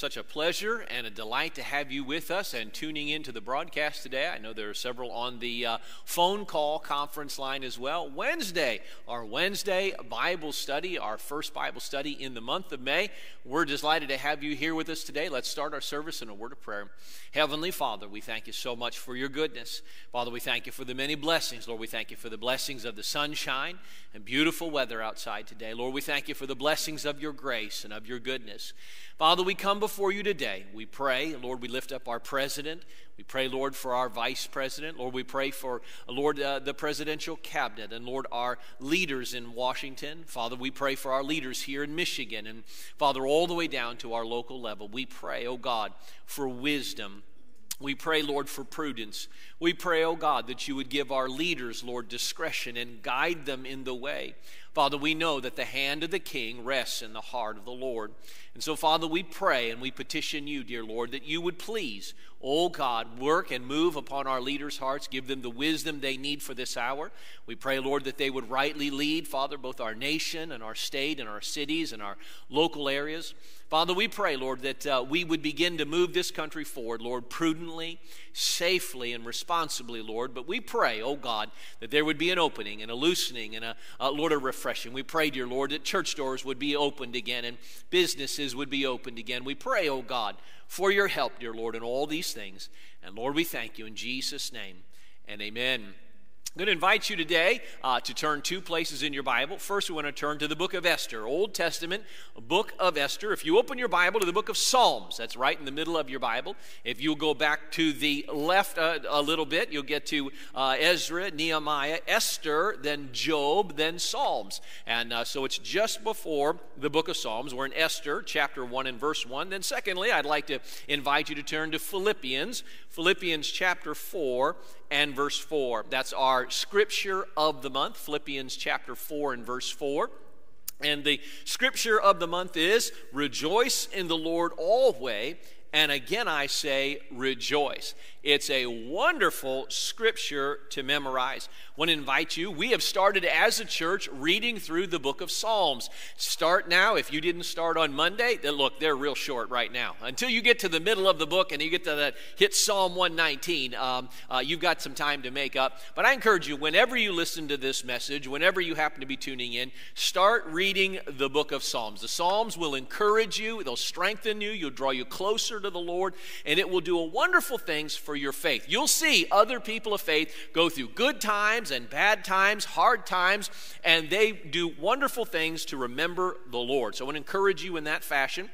such a pleasure and a delight to have you with us and tuning into the broadcast today. I know there are several on the uh, phone call conference line as well. Wednesday, our Wednesday Bible study, our first Bible study in the month of May. We're delighted to have you here with us today. Let's start our service in a word of prayer. Heavenly Father, we thank you so much for your goodness. Father, we thank you for the many blessings. Lord, we thank you for the blessings of the sunshine and beautiful weather outside today. Lord, we thank you for the blessings of your grace and of your goodness. Father, we come before you today. We pray, Lord, we lift up our president. We pray, Lord, for our vice president. Lord, we pray for, Lord, uh, the presidential cabinet and, Lord, our leaders in Washington. Father, we pray for our leaders here in Michigan and, Father, all the way down to our local level. We pray, oh God, for wisdom. We pray, Lord, for prudence. We pray, oh God, that you would give our leaders, Lord, discretion and guide them in the way. Father, we know that the hand of the king rests in the heart of the Lord. And so, Father, we pray and we petition you, dear Lord, that you would please, oh God, work and move upon our leaders' hearts, give them the wisdom they need for this hour. We pray, Lord, that they would rightly lead, Father, both our nation and our state and our cities and our local areas. Father, we pray, Lord, that uh, we would begin to move this country forward, Lord, prudently, safely, and responsibly, Lord. But we pray, oh God, that there would be an opening and a loosening and a, uh, Lord, a refreshing. We pray, dear Lord, that church doors would be opened again and businesses would be opened again. We pray, oh God, for your help, dear Lord, in all these things. And Lord, we thank you in Jesus' name and amen. I'm going to invite you today uh, to turn two places in your Bible. First, we want to turn to the book of Esther, Old Testament book of Esther. If you open your Bible to the book of Psalms, that's right in the middle of your Bible. If you'll go back to the left uh, a little bit, you'll get to uh, Ezra, Nehemiah, Esther, then Job, then Psalms. And uh, so it's just before the book of Psalms. We're in Esther, chapter 1 and verse 1. Then, secondly, I'd like to invite you to turn to Philippians, Philippians chapter 4 and verse 4. That's our scripture of the month, Philippians chapter 4 and verse 4. And the scripture of the month is Rejoice in the Lord always. And again, I say, rejoice. It's a wonderful scripture to memorize. I want to invite you. We have started as a church reading through the book of Psalms. Start now. If you didn't start on Monday, then look, they're real short right now. Until you get to the middle of the book and you get to that hit Psalm 119, um, uh, you've got some time to make up. But I encourage you, whenever you listen to this message, whenever you happen to be tuning in, start reading the book of Psalms. The Psalms will encourage you, they'll strengthen you, you'll draw you closer to the Lord, and it will do a wonderful things for your faith. You'll see other people of faith go through good times and bad times, hard times, and they do wonderful things to remember the Lord. So I want to encourage you in that fashion.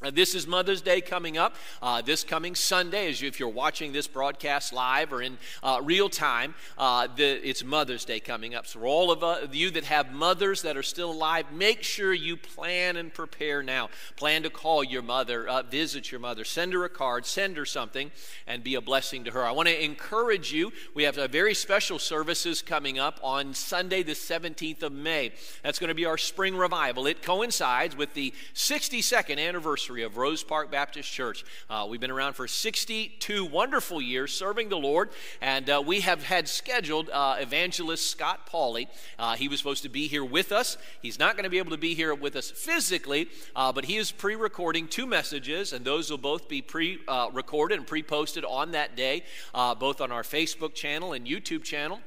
Uh, this is Mother's Day coming up uh, this coming Sunday. As you, if you're watching this broadcast live or in uh, real time, uh, the, it's Mother's Day coming up. So, for all of uh, you that have mothers that are still alive, make sure you plan and prepare now. Plan to call your mother, visit your mother, send her a card, send her something, and be a blessing to her. I want to encourage you. We have a very special services coming up on Sunday, the 17th of May. That's going to be our spring revival. It coincides with the 62nd anniversary anniversary of Rose Park Baptist Church. Uh, we've been around for 62 wonderful years serving the Lord, and uh, we have had scheduled uh, evangelist Scott Pauley. Uh, he was supposed to be here with us. He's not going to be able to be here with us physically, uh, but he is pre recording two messages, and those will both be pre recorded and pre posted on that day, both on our Facebook channel and YouTube channel.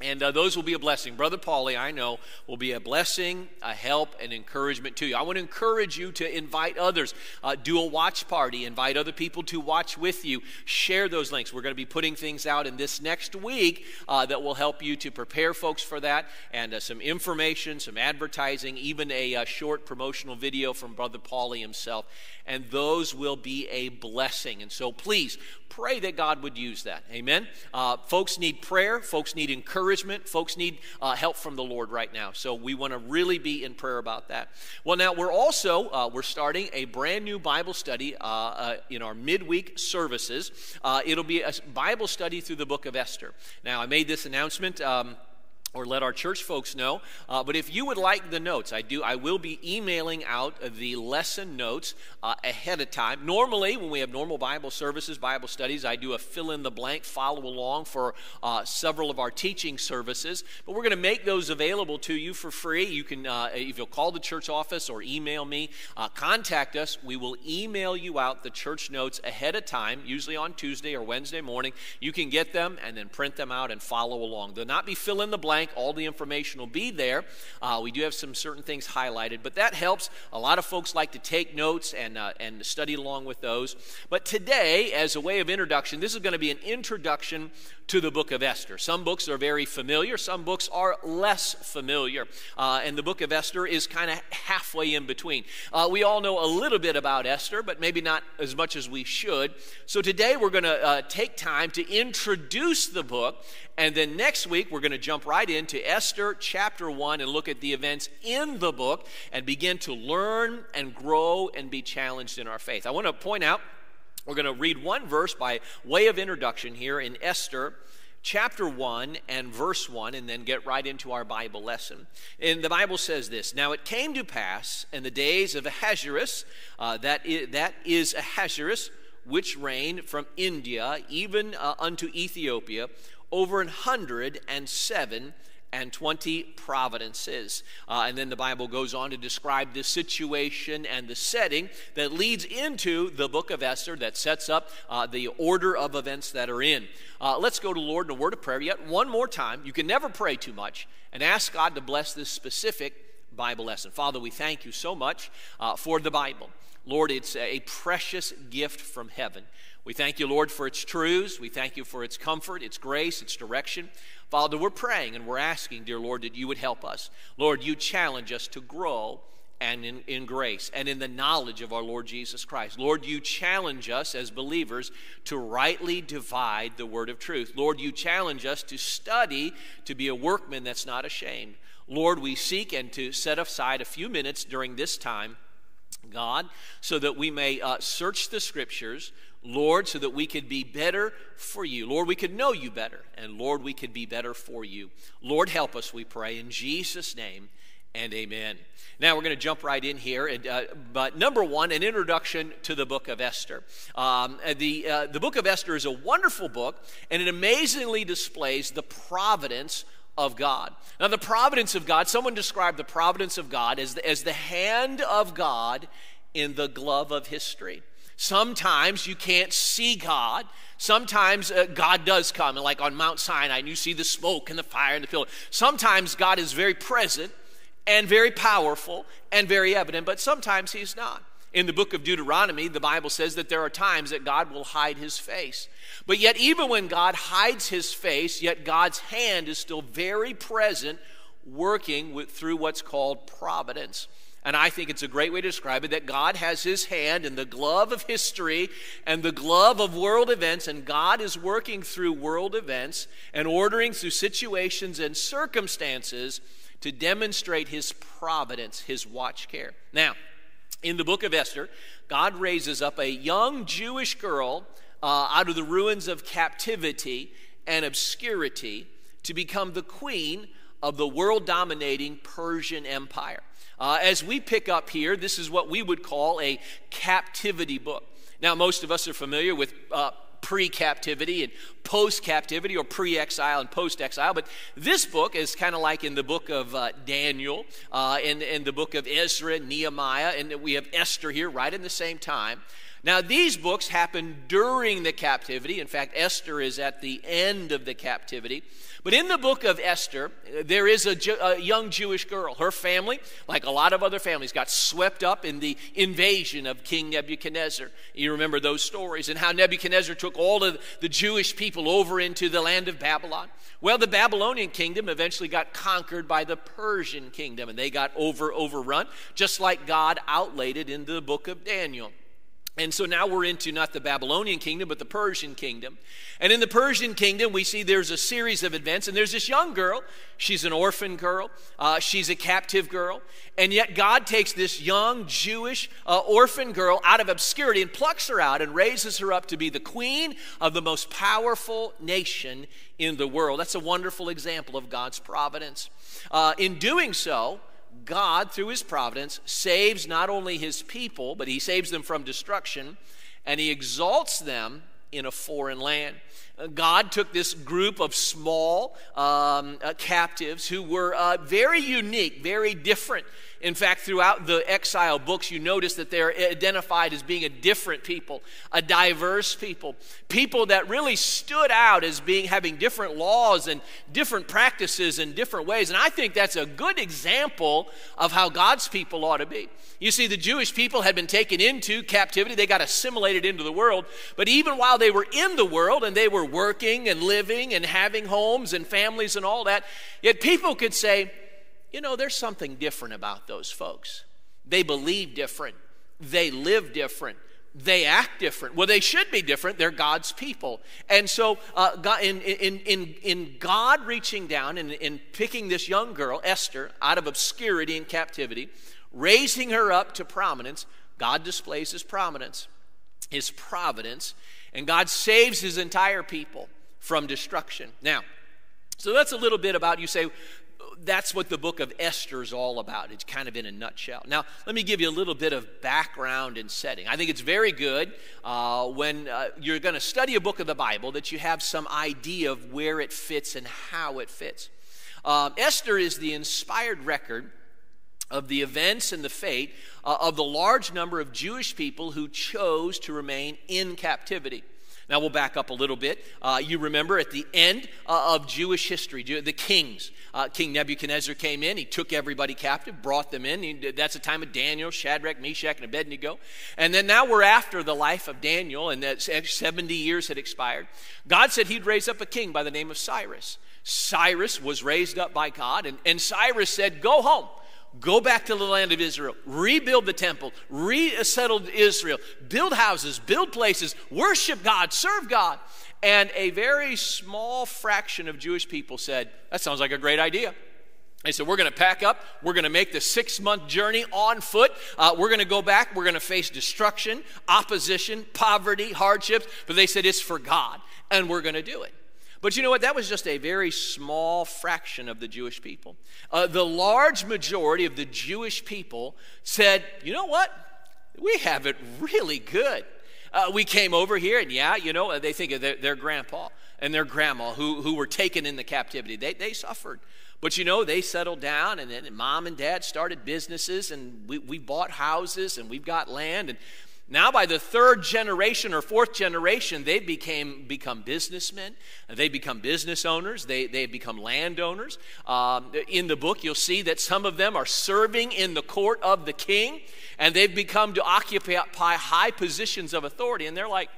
And uh, those will be a blessing. Brother Pauley, I know, will be a blessing, a help, and encouragement to you. I want to encourage you to invite others. Uh, do a watch party. Invite other people to watch with you. Share those links. We're going to be putting things out in this next week uh, that will help you to prepare folks for that and uh, some information, some advertising, even a uh, short promotional video from Brother Pauley himself and those will be a blessing. And so please pray that God would use that. Amen. Uh, folks need prayer, folks need encouragement, folks need uh, help from the Lord right now. So we want to really be in prayer about that. Well, now we're also uh, we're starting a brand new Bible study uh, uh, in our midweek services. Uh, it'll be a Bible study through the book of Esther. Now I made this announcement. Um, or let our church folks know. Uh, but if you would like the notes, I do. I will be emailing out the lesson notes uh, ahead of time. Normally, when we have normal Bible services, Bible studies, I do a fill in the blank, follow along for uh, several of our teaching services. But we're going to make those available to you for free. You can, uh, if you'll call the church office or email me, uh, contact us. We will email you out the church notes ahead of time, usually on Tuesday or Wednesday morning. You can get them and then print them out and follow along. They'll not be fill in the blank blank. All the information will be there. Uh, we do have some certain things highlighted, but that helps. A lot of folks like to take notes and, uh, and study along with those. But today, as a way of introduction, this is going to be an introduction to the book of Esther. Some books are very familiar, some books are less familiar. Uh, and the book of Esther is kind of halfway in between. Uh, we all know a little bit about Esther, but maybe not as much as we should. So today we're going to uh, take time to introduce the book. And then next week we're going to jump right into Esther chapter 1 and look at the events in the book and begin to learn and grow and be challenged in our faith. I want to point out we're going to read one verse by way of introduction here in Esther chapter 1 and verse 1 and then get right into our Bible lesson. And the Bible says this Now it came to pass in the days of Ahasuerus, uh, that, is, that is Ahasuerus, which reigned from India even uh, unto Ethiopia, over an hundred and seven and 20 providences. Uh, and then the Bible goes on to describe the situation and the setting that leads into the book of Esther that sets up uh, the order of events that are in. Uh, let's go to Lord in a word of prayer yet one more time. You can never pray too much and ask God to bless this specific Bible lesson. Father, we thank you so much uh, for the Bible. Lord, it's a precious gift from heaven. We thank you, Lord, for its truths. We thank you for its comfort, its grace, its direction. Father, we're praying and we're asking, dear Lord, that you would help us. Lord, you challenge us to grow and in, in grace and in the knowledge of our Lord Jesus Christ. Lord, you challenge us as believers to rightly divide the word of truth. Lord, you challenge us to study to be a workman that's not ashamed. Lord, we seek and to set aside a few minutes during this time, God, so that we may uh, search the scriptures Lord, so that we could be better for you. Lord, we could know you better. And Lord, we could be better for you. Lord, help us, we pray, in Jesus' name and amen. Now we're going to jump right in here. And, uh, but number one, an introduction to the book of Esther. Um, the, uh, the book of Esther is a wonderful book, and it amazingly displays the providence of God. Now, the providence of God, someone described the providence of God as the, as the hand of God in the glove of history. Sometimes you can't see God. Sometimes uh, God does come, and like on Mount Sinai, and you see the smoke and the fire and the pillar. Sometimes God is very present and very powerful and very evident, but sometimes He's not. In the book of Deuteronomy, the Bible says that there are times that God will hide his face. But yet, even when God hides his face, yet God's hand is still very present, working with, through what's called providence. And I think it's a great way to describe it that God has his hand in the glove of history and the glove of world events, and God is working through world events and ordering through situations and circumstances to demonstrate his providence, his watch care. Now, in the book of Esther, God raises up a young Jewish girl uh, out of the ruins of captivity and obscurity to become the queen of the world dominating Persian Empire. Uh, as we pick up here, this is what we would call a captivity book. Now, most of us are familiar with uh, pre captivity and post captivity, or pre exile and post exile, but this book is kind of like in the book of uh, Daniel, uh, in, in the book of Ezra, and Nehemiah, and we have Esther here right in the same time. Now, these books happen during the captivity. In fact, Esther is at the end of the captivity. But in the book of Esther, there is a, a, young Jewish girl. Her family, like a lot of other families, got swept up in the invasion of King Nebuchadnezzar. You remember those stories and how Nebuchadnezzar took all of the Jewish people over into the land of Babylon. Well, the Babylonian kingdom eventually got conquered by the Persian kingdom, and they got over overrun, just like God outlaid it in the book of Daniel. And so now we're into not the Babylonian kingdom, but the Persian kingdom. And in the Persian kingdom, we see there's a series of events. And there's this young girl. She's an orphan girl. Uh, she's a captive girl. And yet God takes this young Jewish uh, orphan girl out of obscurity and plucks her out and raises her up to be the queen of the most powerful nation in the world. That's a wonderful example of God's providence. Uh, in doing so, God, through his providence, saves not only his people, but he saves them from destruction, and he exalts them in a foreign land. Uh, God took this group of small um, uh, captives who were uh, very unique, very different in fact, throughout the exile books, you notice that they're identified as being a different people, a diverse people, people that really stood out as being having different laws and different practices and different ways. And I think that's a good example of how God's people ought to be. You see, the Jewish people had been taken into captivity, they got assimilated into the world. But even while they were in the world and they were working and living and having homes and families and all that, yet people could say, you know, there's something different about those folks. They believe different, they live different. They act different. Well, they should be different. They're God's people. And so, uh, God, in, in, in, in God reaching down and in picking this young girl, Esther, out of obscurity and captivity, raising her up to prominence, God displays his prominence, his providence, and God saves his entire people from destruction. Now, so that's a little bit about you say, that's what the book of Esther is all about. It's kind of in a nutshell. Now, let me give you a little bit of background and setting. I think it's very good uh, when uh, you're going to study a book of the Bible that you have some idea of where it fits and how it fits. Um, Esther is the inspired record of the events and the fate uh, of the large number of Jewish people who chose to remain in captivity. Now we'll back up a little bit. Uh, you remember at the end uh, of Jewish history, the kings, uh, King Nebuchadnezzar came in. He took everybody captive, brought them in. He, that's the time of Daniel, Shadrach, Meshach, and Abednego. And then now we're after the life of Daniel, and that 70 years had expired. God said he'd raise up a king by the name of Cyrus. Cyrus was raised up by God, and, and Cyrus said, Go home. Go back to the land of Israel, rebuild the temple, resettle Israel, build houses, build places, worship God, serve God. And a very small fraction of Jewish people said, That sounds like a great idea. They said, We're going to pack up. We're going to make the six month journey on foot. Uh, we're going to go back. We're going to face destruction, opposition, poverty, hardships. But they said, It's for God, and we're going to do it. But you know what? That was just a very small fraction of the Jewish people. Uh, the large majority of the Jewish people said, you know what? We have it really good. Uh, we came over here, and yeah, you know, they think of their, their grandpa and their grandma who, who were taken into captivity. They, they suffered. But you know, they settled down, and then mom and dad started businesses, and we, we bought houses, and we've got land. And now, by the third generation or fourth generation, they became become businessmen. They become business owners. They they become landowners. Um, in the book, you'll see that some of them are serving in the court of the king, and they've become to occupy high positions of authority. And they're like,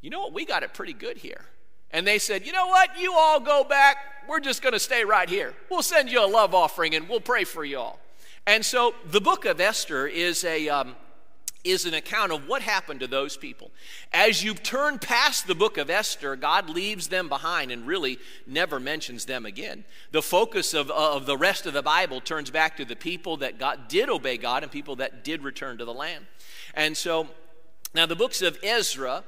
you know what? We got it pretty good here. And they said, you know what? You all go back. We're just going to stay right here. We'll send you a love offering, and we'll pray for you all. And so the book of Esther is a um, is an account of what happened to those people. As you turn past the book of Esther, God leaves them behind and really never mentions them again. The focus of, of the rest of the Bible turns back to the people that God did obey God and people that did return to the land. And so, now the books of Ezra,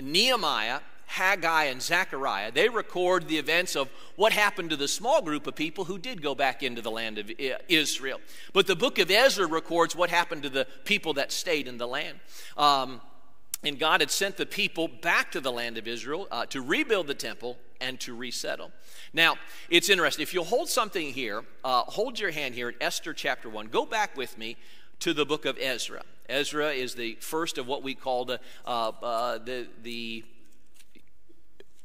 Nehemiah, Haggai, and Zechariah, they record the events of what happened to the small group of people who did go back into the land of Israel. But the book of Ezra records what happened to the people that stayed in the land. Um, and God had sent the people back to the land of Israel uh, to rebuild the temple and to resettle. Now, it's interesting. If you'll hold something here, uh, hold your hand here at Esther chapter 1. Go back with me to the book of Ezra. Ezra is the first of what we call the, uh, uh the, the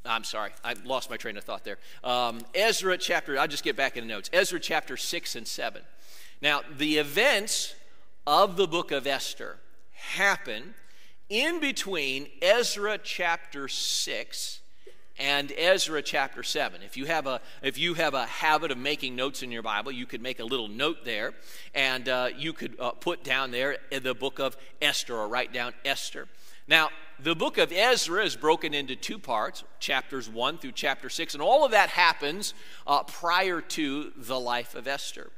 I'm sorry, I lost my train of thought there. Um, Ezra chapter, I'll just get back in the notes. Ezra chapter 6 and 7. Now, the events of the book of Esther happen in between Ezra chapter 6 and Ezra chapter 7. If you have a if you have a habit of making notes in your Bible, you could make a little note there, and uh, you could uh, put down there the book of Esther or write down Esther. Now, the book of Ezra is broken into two parts, chapters 1 through chapter 6, and all of that happens uh, prior to the life of Esther.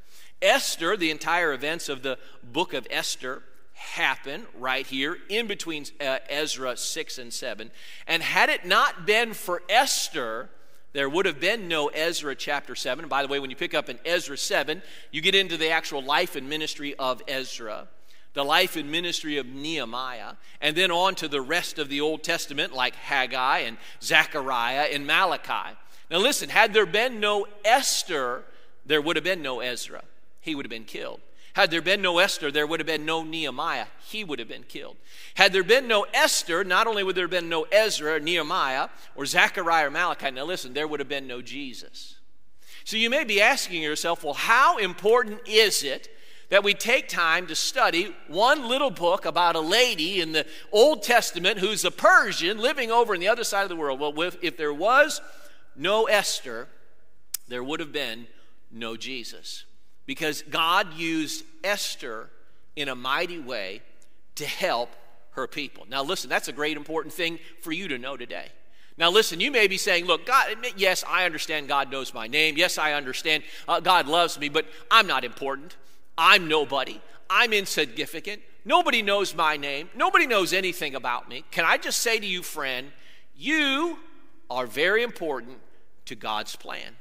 Esther, the entire events of the book of Esther, happen right here in between uh, Ezra 6 and 7. And had it not been for Esther, there would have been no Ezra chapter 7. And by the way, when you pick up in Ezra 7, you get into the actual life and ministry of Ezra, the life and ministry of Nehemiah, and then on to the rest of the Old Testament like Haggai and Zechariah and Malachi. Now, listen, had there been no Esther, there would have been no Ezra. He would have been killed. Had there been no Esther, there would have been no Nehemiah. He would have been killed. Had there been no Esther, not only would there have been no Ezra, or Nehemiah, or Zechariah or Malachi, now listen, there would have been no Jesus. So you may be asking yourself, well, how important is it that we take time to study one little book about a lady in the Old Testament who's a Persian living over in the other side of the world? Well, if there was no Esther, there would have been no Jesus because God used Esther in a mighty way to help her people. Now, listen, that's a great important thing for you to know today. Now, listen, you may be saying, Look, God, yes, I understand God knows my name. Yes, I understand uh, God loves me, but I'm not important. I'm nobody. I'm insignificant. Nobody knows my name. Nobody knows anything about me. Can I just say to you, friend, you are very important to God's plan.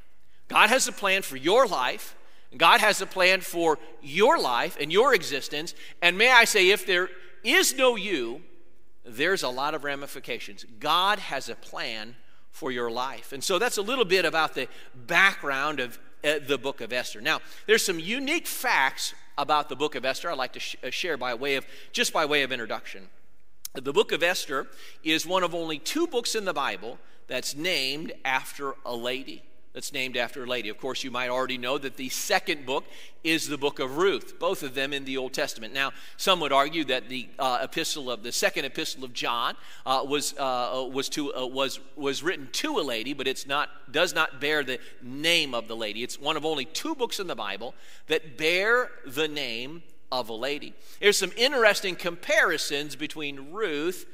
God has a plan for your life. God has a plan for your life and your existence. And may I say, if there is no you, there's a lot of ramifications. God has a plan for your life. And so that's a little bit about the background of the book of Esther. Now, there's some unique facts about the book of Esther I'd like to sh- uh, share by way of just by way of introduction. The book of Esther is one of only two books in the Bible that's named after a lady that's named after a lady. Of course, you might already know that the second book is the book of Ruth, both of them in the Old Testament. Now, some would argue that the uh, epistle of the second epistle of John uh, was uh, was to uh, was was written to a lady, but it's not does not bear the name of the lady. It's one of only two books in the Bible that bear the name of a lady. There's some interesting comparisons between Ruth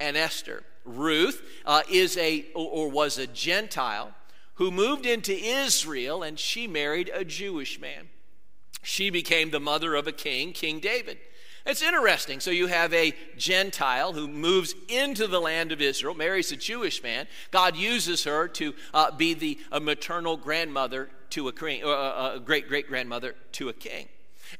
and Esther. Ruth uh, is a or was a Gentile who moved into Israel and she married a Jewish man. She became the mother of a king, King David. It's interesting. So you have a Gentile who moves into the land of Israel, marries a Jewish man. God uses her to uh, be the maternal grandmother to a, uh, uh, a great great grandmother to a king.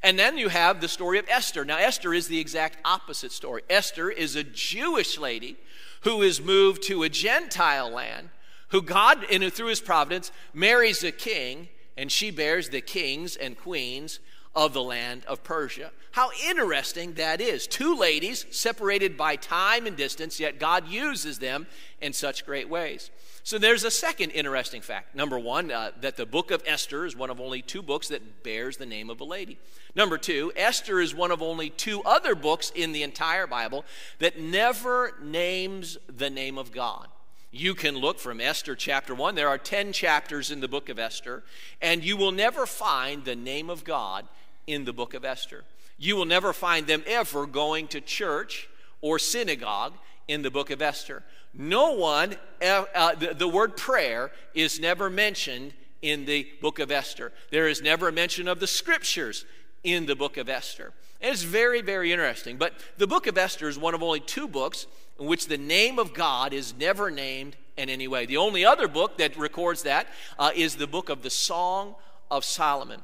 And then you have the story of Esther. Now, Esther is the exact opposite story. Esther is a Jewish lady who is moved to a Gentile land who God, in, through his providence, marries a king, and she bears the kings and queens of the land of Persia. How interesting that is. Two ladies separated by time and distance, yet God uses them in such great ways. So there's a second interesting fact. Number one, uh, that the book of Esther is one of only two books that bears the name of a lady. Number two, Esther is one of only two other books in the entire Bible that never names the name of God. You can look from Esther chapter 1. There are 10 chapters in the book of Esther, and you will never find the name of God in the book of Esther. You will never find them ever going to church or synagogue in the book of Esther. No one, uh, the, the word prayer is never mentioned in the book of Esther. There is never a mention of the scriptures in the book of Esther. And it's very, very interesting. But the book of Esther is one of only two books in which the name of God is never named in any way. The only other book that records that uh, is the book of the Song of Solomon.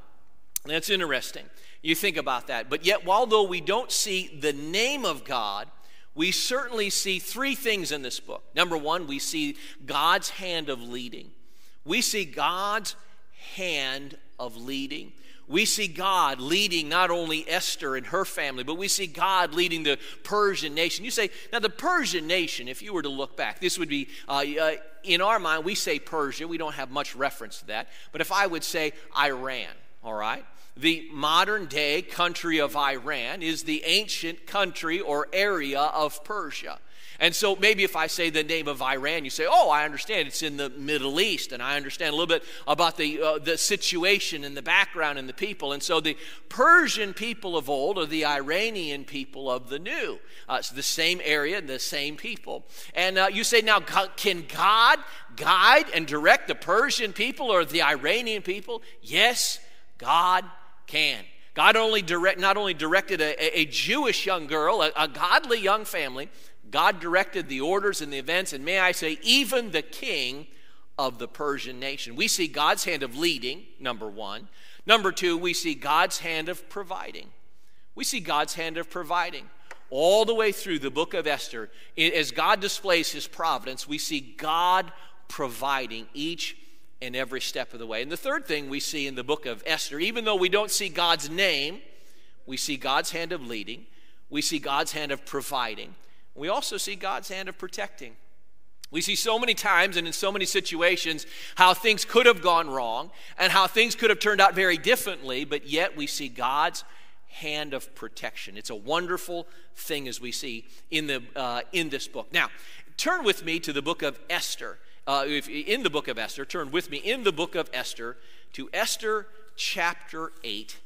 That's interesting. You think about that. But yet, although we don't see the name of God, we certainly see three things in this book. Number one, we see God's hand of leading. We see God's hand of leading we see God leading not only Esther and her family, but we see God leading the Persian nation. You say, now the Persian nation, if you were to look back, this would be, uh, uh, in our mind, we say Persia. We don't have much reference to that. But if I would say Iran, all right? The modern day country of Iran is the ancient country or area of Persia. And so maybe if I say the name of Iran, you say, oh, I understand. It's in the Middle East, and I understand a little bit about the, uh, the situation and the background and the people. And so the Persian people of old are the Iranian people of the new. Uh, it's the same area and the same people. And uh, you say, now, can God guide and direct the Persian people or the Iranian people? Yes, God can. God only direct, not only directed a, a Jewish young girl, a, a godly young family, God directed the orders and the events, and may I say, even the king of the Persian nation. We see God's hand of leading, number one. Number two, we see God's hand of providing. We see God's hand of providing. All the way through the book of Esther, as God displays his providence, we see God providing each and every step of the way. And the third thing we see in the book of Esther, even though we don't see God's name, we see God's hand of leading, we see God's hand of providing, we also see God's hand of protecting. We see so many times and in so many situations how things could have gone wrong and how things could have turned out very differently, but yet we see God's hand of protection. It's a wonderful thing as we see in, the, uh, in this book. Now, turn with me to the book of Esther. Uh, if, in the book of Esther, turn with me in the book of Esther to Esther chapter 8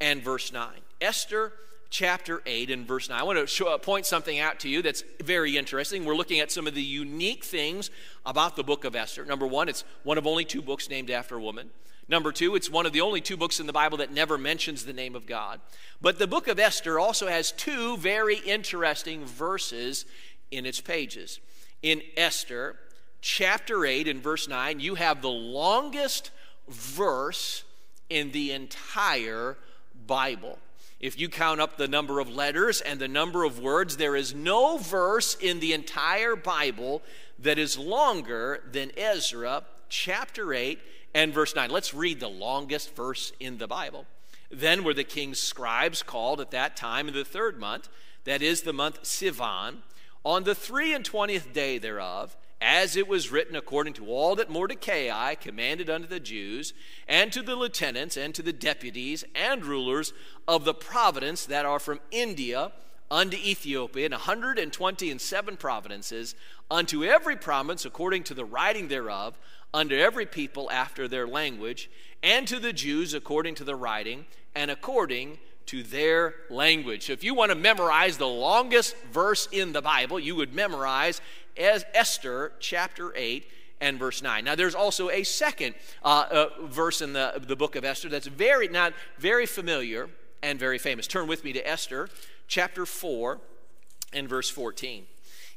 and verse 9. Esther chapter 8 and verse 9. I want to show, uh, point something out to you that's very interesting. We're looking at some of the unique things about the book of Esther. Number one, it's one of only two books named after a woman. Number two, it's one of the only two books in the Bible that never mentions the name of God. But the book of Esther also has two very interesting verses in its pages. In Esther chapter 8 and verse 9, you have the longest verse in the entire Bible. If you count up the number of letters and the number of words, there is no verse in the entire Bible that is longer than Ezra chapter 8 and verse 9. Let's read the longest verse in the Bible. Then were the king's scribes called at that time in the third month, that is the month Sivan, on the three and twentieth day thereof as it was written according to all that Mordecai commanded unto the Jews, and to the lieutenants, and to the deputies, and rulers of the province that are from India unto Ethiopia, and a hundred and twenty and seven provinces, unto every province according to the writing thereof, unto every people after their language, and to the Jews according to the writing, and according to their language. So if you want to memorize the longest verse in the Bible, you would memorize Esther chapter 8 and verse 9. Now, there's also a second uh, uh, verse in the, the book of Esther that's very, not very familiar and very famous. Turn with me to Esther chapter 4 and verse 14.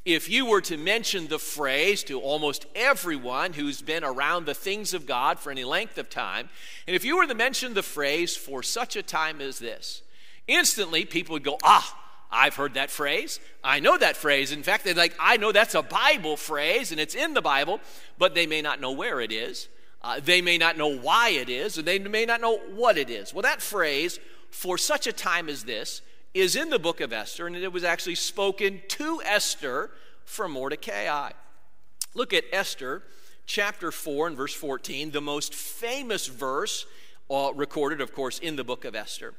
If you were to mention the phrase to almost everyone who's been around the things of God for any length of time, and if you were to mention the phrase for such a time as this, instantly people would go, ah, I've heard that phrase. I know that phrase. In fact, they're like, I know that's a Bible phrase and it's in the Bible, but they may not know where it is. Uh, they may not know why it is, or they may not know what it is. Well, that phrase, for such a time as this, is in the book of Esther, and it was actually spoken to Esther from Mordecai. Look at Esther chapter 4 and verse 14, the most famous verse uh, recorded, of course, in the book of Esther.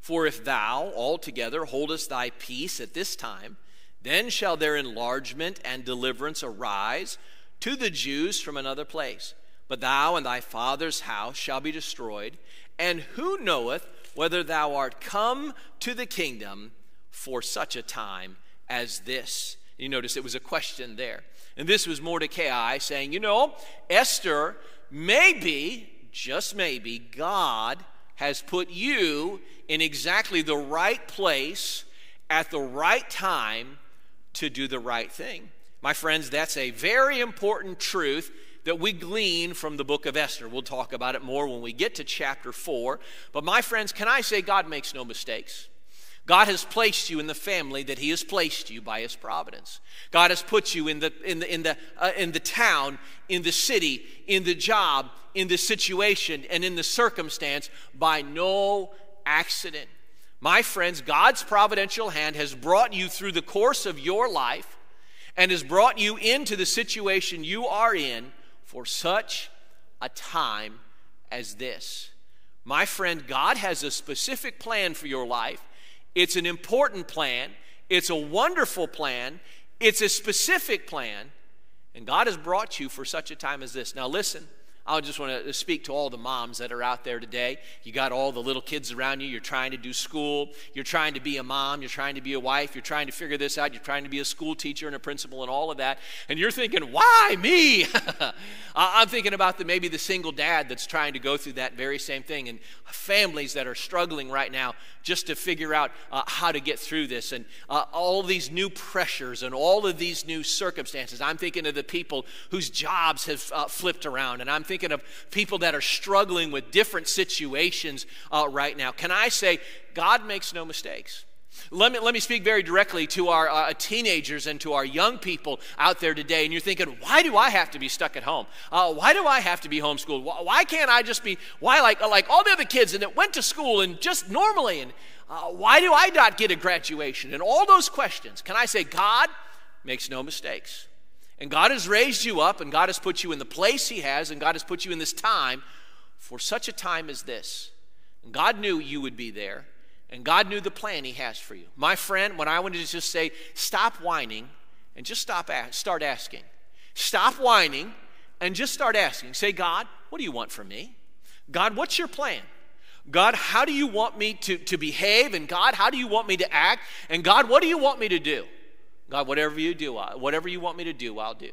For if thou altogether holdest thy peace at this time, then shall their enlargement and deliverance arise to the Jews from another place. But thou and thy father's house shall be destroyed. And who knoweth whether thou art come to the kingdom for such a time as this? You notice it was a question there. And this was Mordecai saying, You know, Esther, maybe, just maybe, God has put you in exactly the right place at the right time to do the right thing. My friends, that's a very important truth that we glean from the book of Esther. We'll talk about it more when we get to chapter 4. But my friends, can I say God makes no mistakes? God has placed you in the family that He has placed you by His providence. God has put you in the, in the, in the, uh, in the town, in the city, in the job, in the situation, and in the circumstance by no accident. My friends, God's providential hand has brought you through the course of your life and has brought you into the situation you are in for such a time as this. My friend, God has a specific plan for your life. It's an important plan, it's a wonderful plan, It's a specific plan, and God has brought you for such a time as this. Now, listen. I just want to speak to all the moms that are out there today. You got all the little kids around you. You're trying to do school. You're trying to be a mom. You're trying to be a wife. You're trying to figure this out. You're trying to be a school teacher and a principal and all of that. And you're thinking, why me? I'm thinking about the, maybe the single dad that's trying to go through that very same thing and families that are struggling right now just to figure out uh, how to get through this and uh, all these new pressures and all of these new circumstances. I'm thinking of the people whose jobs have uh, flipped around, and I'm thinking of people that are struggling with different situations uh, right now. Can I say, God makes no mistakes? Let me, let me speak very directly to our uh, teenagers and to our young people out there today. And you're thinking, why do I have to be stuck at home? Uh, why do I have to be homeschooled? Why, why, can't I just be, why like, like all the other kids and that went to school and just normally? And uh, why do I not get a graduation? And all those questions. Can I say, God makes no mistakes. And God has raised you up and God has put you in the place He has and God has put you in this time for such a time as this. And God knew you would be there. And God knew the plan He has for you. My friend, when I wanted to just say, stop whining and just stop start asking. Stop whining and just start asking. Say, God, what do you want from me? God, what's your plan? God, how do you want me to, to behave? And God, how do you want me to act? And God, what do you want me to do? God, whatever you do, whatever you want me to do, I'll do.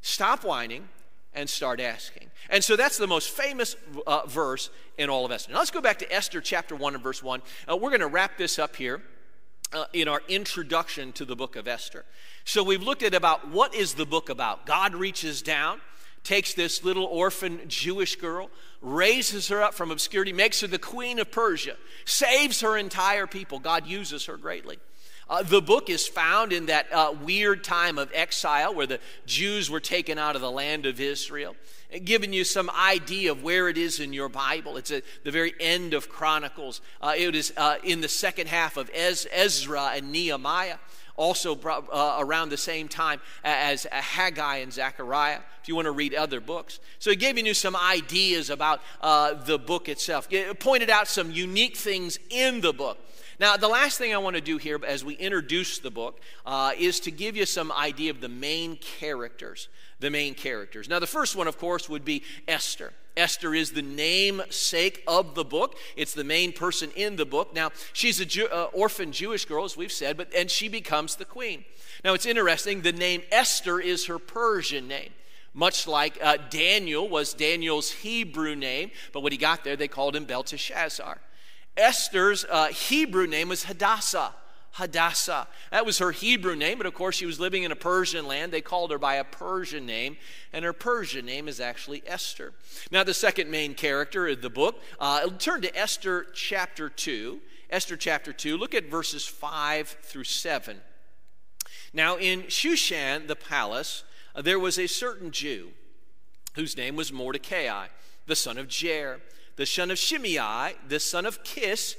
Stop whining and start asking. And so that's the most famous uh, verse in all of Esther. Now let's go back to Esther chapter 1 and verse 1. Uh, we're going to wrap this up here. Uh, in our introduction to the book of Esther. So we've looked at about what is the book about. God reaches down, takes this little orphan Jewish girl, raises her up from obscurity, makes her the queen of Persia, saves her entire people. God uses her greatly. Uh, the book is found in that uh, weird time of exile where the Jews were taken out of the land of Israel, giving you some idea of where it is in your Bible. It's at the very end of Chronicles. Uh, it is uh, in the second half of Ez- Ezra and Nehemiah also uh, around the same time as Haggai and Zechariah, if you want to read other books. So he gave you some ideas about uh, the book itself, it pointed out some unique things in the book. Now, the last thing I want to do here as we introduce the book uh, is to give you some idea of the main characters. The main characters. Now, the first one, of course, would be Esther. Esther is the namesake of the book. It's the main person in the book. Now, she's an Jew, uh, orphan Jewish girl, as we've said, but and she becomes the queen. Now, it's interesting. The name Esther is her Persian name much like uh, Daniel was Daniel's Hebrew name, but when he got there, they called him Belteshazzar. Esther's uh, Hebrew name was Hadassah. Hadassah. That was her Hebrew name, but of course she was living in a Persian land. They called her by a Persian name, and her Persian name is actually Esther. Now, the second main character of the book, uh, turn to Esther chapter 2. Esther chapter 2, look at verses 5 through 7. Now, in Shushan, the palace, uh, there was a certain Jew whose name was Mordecai, the son of Jair the son of Shimei, the son of Kish,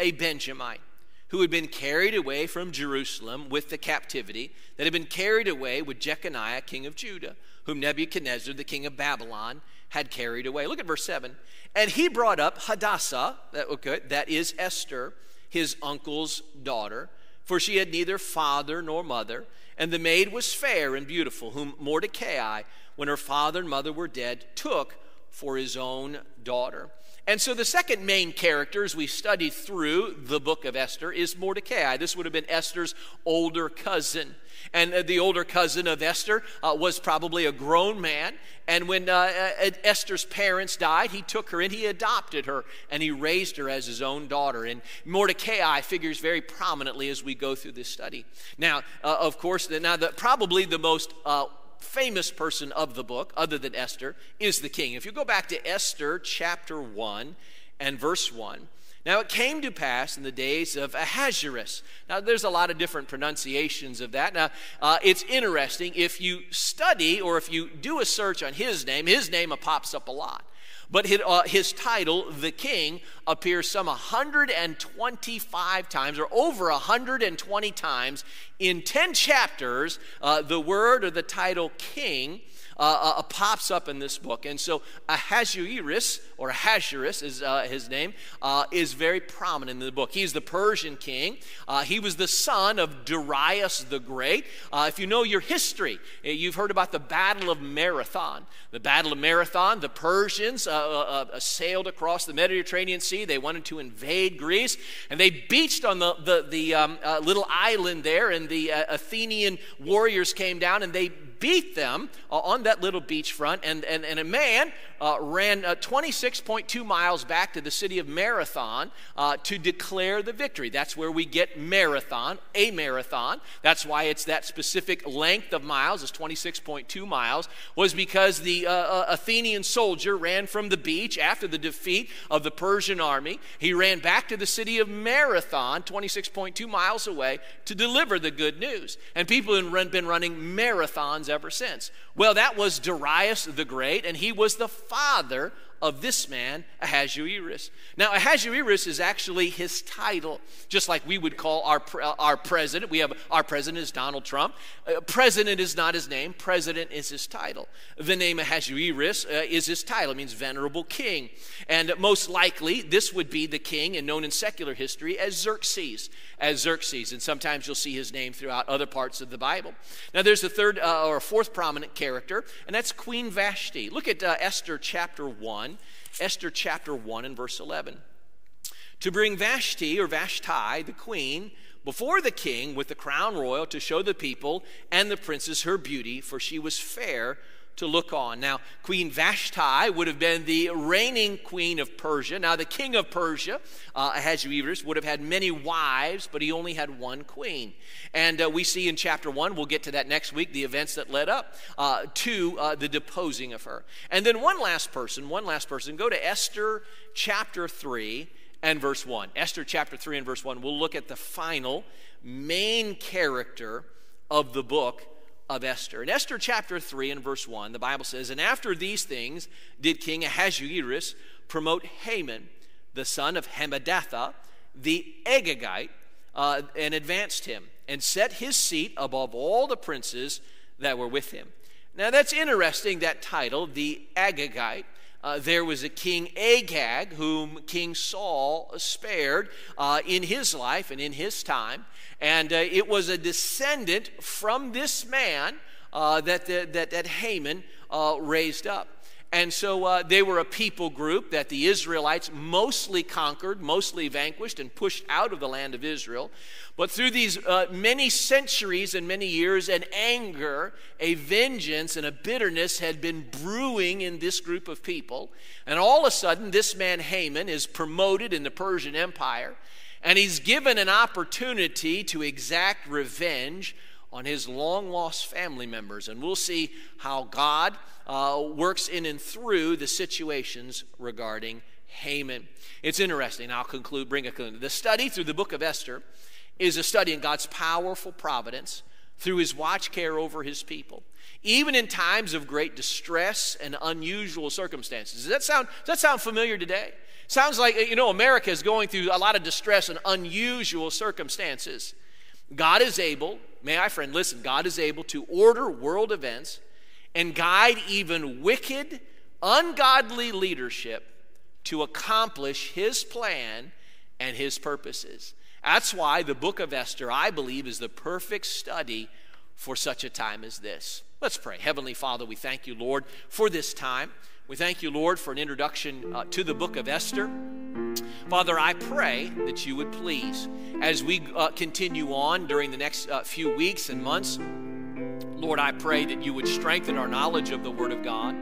a Benjamite, who had been carried away from Jerusalem with the captivity, that had been carried away with Jeconiah, king of Judah, whom Nebuchadnezzar, the king of Babylon, had carried away. Look at verse 7. And he brought up Hadassah, that, oh, okay, that is Esther, his uncle's daughter, for she had neither father nor mother, and the maid was fair and beautiful, whom Mordecai, when her father and mother were dead, took for his own daughter. And so the second main character, as we study through the book of Esther, is Mordecai. This would have been Esther's older cousin. And uh, the older cousin of Esther uh, was probably a grown man. And when uh, uh, Esther's parents died, he took her and he adopted her and he raised her as his own daughter. And Mordecai figures very prominently as we go through this study. Now, uh, of course, now the, probably the most uh, famous person of the book, other than Esther, is the king. If you go back to Esther chapter 1 and verse 1, now it came to pass in the days of Ahasuerus. Now there's a lot of different pronunciations of that. Now uh, it's interesting if you study or if you do a search on his name, his name pops up a lot. But his, uh, his, title, the king, appears some 125 times or over 120 times in 10 chapters. Uh, the word or the title king uh, uh, pops up in this book. And so Ahasuerus, or Ahasuerus is uh, his name, uh, is very prominent in the book. He's the Persian king. Uh, he was the son of Darius the Great. if you know your history, eh, you've heard about the Battle of Marathon. The Battle of Marathon, the Persians sailed across the Mediterranean Sea. They wanted to invade Greece, and they beached on the, the, the um, little island there, and the Athenian warriors came down and they beat them uh, on that little beachfront. And, and, and a man uh, ran uh, 26.2 miles back to the city of Marathon uh, to declare the victory. That's where we get marathon, a marathon. That's why it's that specific length of miles, is 26.2 miles, was because the uh, Athenian soldier ran from the beach after the defeat of the Persian army. He ran back to the city of Marathon, 26.2 miles away, to deliver the good news. And people have been running marathons ever since. Well, that was Darius the Great, and he was the father of this man, Ahasuerus. Now, Ahasuerus is actually his title, just like we would call our, our president. We have our president is Donald Trump. Uh, president is not his name, president is his title. The name Ahasuerus uh, is his title, it means venerable king. And most likely, this would be the king, and known in secular history as Xerxes. As Xerxes, and sometimes you'll see his name throughout other parts of the Bible. Now, there's a third uh, or a fourth prominent character, and that's Queen Vashti. Look at uh, Esther chapter 1. 1, Esther chapter 1 and verse 11. To bring Vashti or Vashti, the queen, before the king with the crown royal to show the people and the princes her beauty, for she was fair to look on. Now, Queen Vashti would have been the reigning queen of Persia. Now, the king of Persia, uh, Ahasuerus, would have had many wives, but he only had one queen. And uh, we see in chapter one, we'll get to that next week, the events that led up uh, to uh, the deposing of her. And then one last person, one last person, go to Esther chapter 3 and verse 1. Esther chapter 3 and verse 1. We'll look at the final main character of the book of Esther. In Esther chapter 3 and verse 1, the Bible says, And after these things did King Ahasuerus promote Haman, the son of Hammedatha, the Agagite, uh, and advanced him, and set his seat above all the princes that were with him. Now that's interesting, that title, the Agagite. Uh, there was a king Agag, whom King Saul spared uh, in his life and in his time. And uh, it was a descendant from this man uh, that, the, that, that Haman uh, raised up. And so uh, they were a people group that the Israelites mostly conquered, mostly vanquished, and pushed out of the land of Israel. But through these uh, many centuries and many years, an anger, a vengeance, and a bitterness had been brewing in this group of people. And all of a sudden, this man Haman is promoted in the Persian Empire, and he's given an opportunity to exact revenge on his long lost family members. And we'll see how God uh, works in and through the situations regarding Haman. It's interesting. I'll conclude, bring a conclusion. The study through the book of Esther is a study in God's powerful providence through his watch care over his people. Even in times of great distress and unusual circumstances. Does that sound, does that sound familiar today? Sounds like, you know, America is going through a lot of distress and unusual circumstances. God is able, may I, friend, listen, God is able to order world events and guide even wicked, ungodly leadership to accomplish his plan and his purposes. That's why the book of Esther, I believe, is the perfect study for such a time as this. Let's pray. Heavenly Father, we thank you, Lord, for this time. We thank you, Lord, for an introduction uh, to the book of Esther. Father, I pray that you would please, as we uh, continue on during the next uh, few weeks and months, Lord, I pray that you would strengthen our knowledge of the Word of God.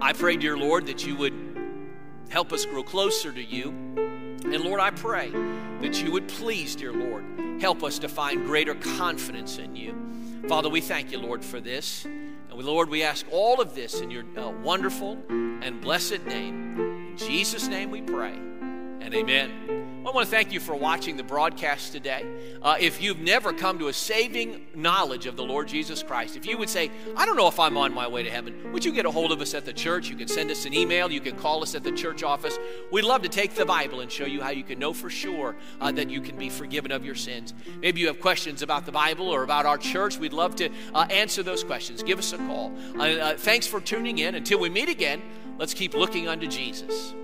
I pray, dear Lord, that you would help us grow closer to you. And Lord, I pray that you would please, dear Lord, help us to find greater confidence in you. Father, we thank you, Lord, for this. And we, Lord, we ask all of this in your uh, wonderful and blessed name. In Jesus' name we pray. And amen. I want to thank you for watching the broadcast today. Uh, if you've never come to a saving knowledge of the Lord Jesus Christ, if you would say, I don't know if I'm on my way to heaven, would you get a hold of us at the church? You can send us an email, you can call us at the church office. We'd love to take the Bible and show you how you can know for sure uh, that you can be forgiven of your sins. Maybe you have questions about the Bible or about our church. We'd love to uh, answer those questions. Give us a call. Uh, uh, thanks for tuning in. Until we meet again, let's keep looking unto Jesus.